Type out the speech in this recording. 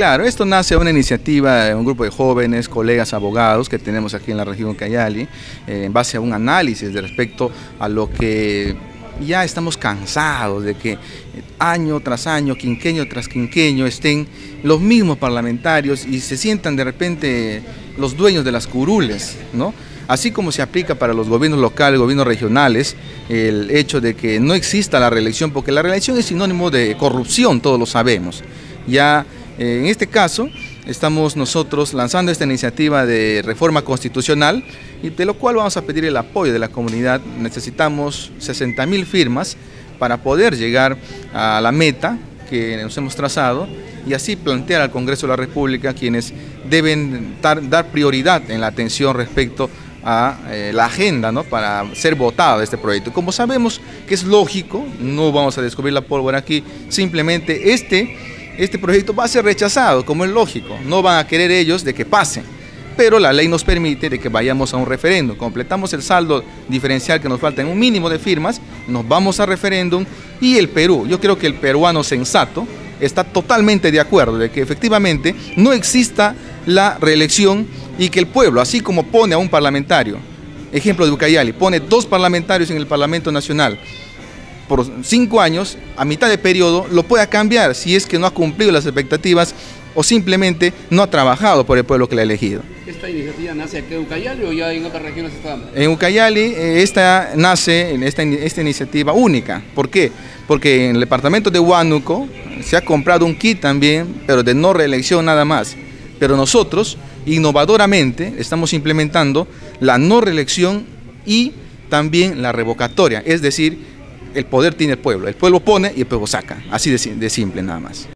Claro, esto nace de una iniciativa de un grupo de jóvenes, colegas abogados que tenemos aquí en la región Cayali, eh, en base a un análisis de respecto a lo que ya estamos cansados de que año tras año, quinqueño tras quinqueño, estén los mismos parlamentarios y se sientan de repente los dueños de las curules, ¿no? Así como se aplica para los gobiernos locales, gobiernos regionales, el hecho de que no exista la reelección, porque la reelección es sinónimo de corrupción, todos lo sabemos. Ya en este caso, estamos nosotros lanzando esta iniciativa de reforma constitucional y de lo cual vamos a pedir el apoyo de la comunidad. Necesitamos 60 mil firmas para poder llegar a la meta que nos hemos trazado y así plantear al Congreso de la República quienes deben dar, prioridad en la atención respecto a eh, la agenda ¿no? para ser votado este proyecto. Como sabemos que es lógico, no vamos a descubrir la pólvora aquí, simplemente este, este proyecto va a ser rechazado, como es lógico, no van a querer ellos de que pase pero la ley nos permite de que vayamos a un referéndum. Completamos el saldo diferencial que nos falta en un mínimo de firmas, nos vamos a referéndum y el Perú, yo creo que el peruano sensato está totalmente de acuerdo de que efectivamente no exista la reelección y que el pueblo, así como pone a un parlamentario, ejemplo de Ucayali, pone dos parlamentarios en el Parlamento Nacional por cinco años, a mitad de periodo, lo pueda cambiar si es que no ha cumplido las expectativas o simplemente no ha trabajado por el pueblo que le ha elegido. ¿Esta iniciativa nace aquí en Ucayali o ya en otras regiones está dando? En Ucayali eh, esta nace en esta, esta iniciativa única. ¿Por qué? Porque en el departamento de Huánuco se ha comprado un kit también, pero de no reelección nada más. Pero nosotros, innovadoramente, estamos implementando la no reelección y también la revocatoria. Es decir, el poder tiene el pueblo. El pueblo pone y el pueblo saca. Así de simple nada más.